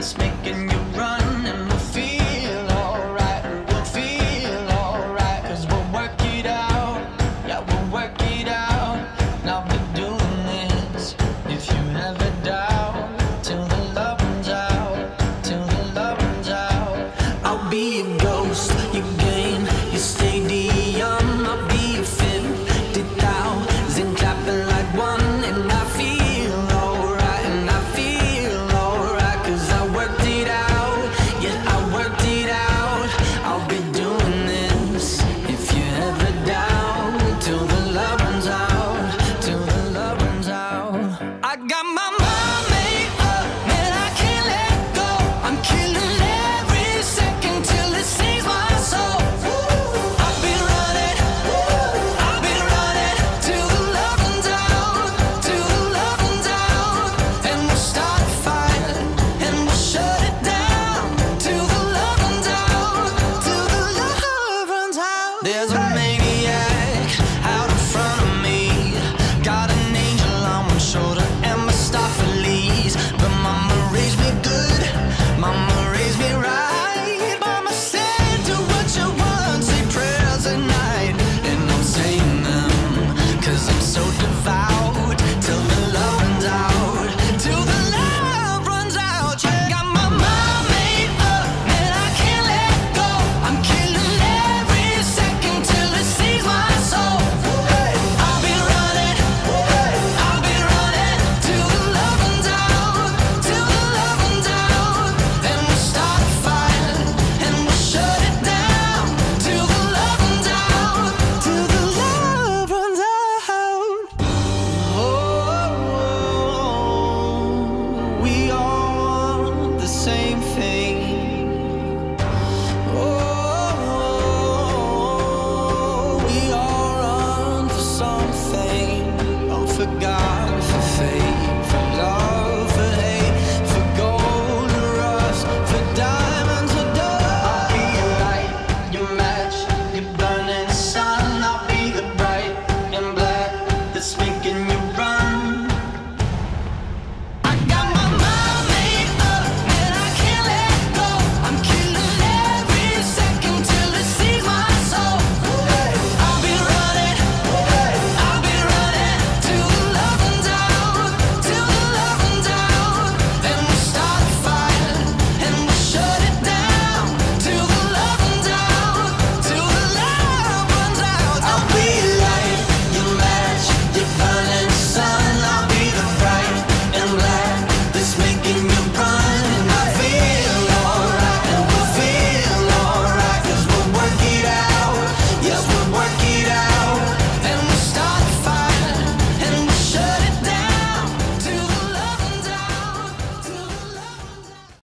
that's making you run.